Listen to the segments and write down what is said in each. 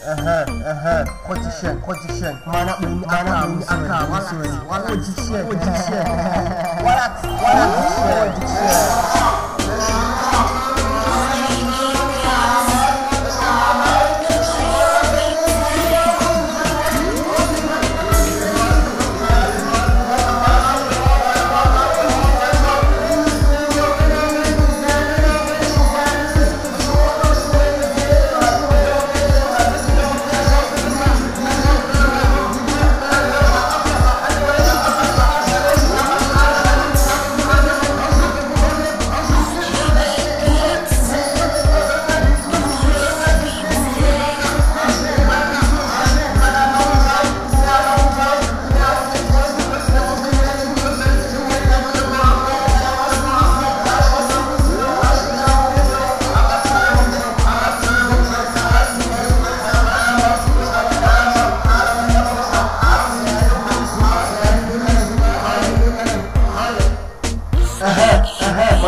kò ti ṣe kò ti ṣe mana mana aka wala wala kò ti ṣe kò ti ṣe wala wala.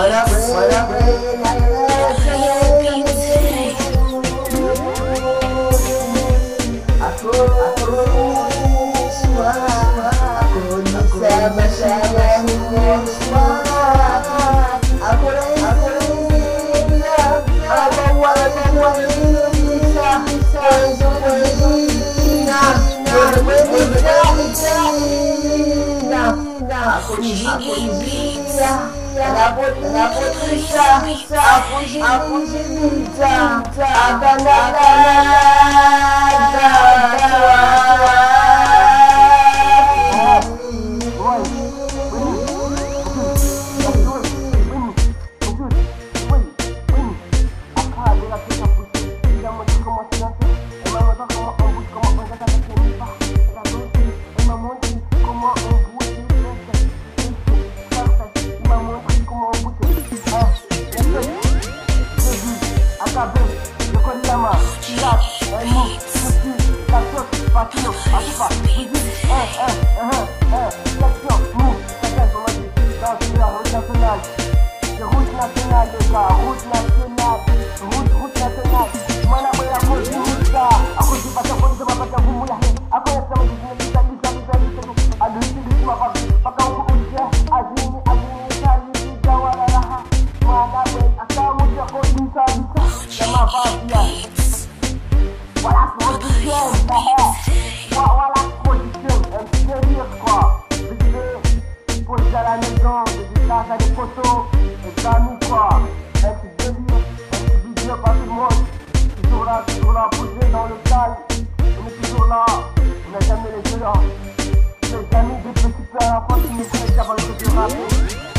Aha, mana, mana, Aku, aku, semua, aku bisa bersama semua. Aku, aku, aku wala bisa, bisa, bisa, berbeda, Aku, aku bisa. la putnișa, a pus și mința, a ta la la la la Route nationale, photo et ça nous croit. Être joli, être vivre par tout le monde. Toujours là, toujours là, bouger dans le sale. On est toujours là, on n'a jamais les violents. Les amis des petits plats, enfants qui nous connaissent avant le côté rapide.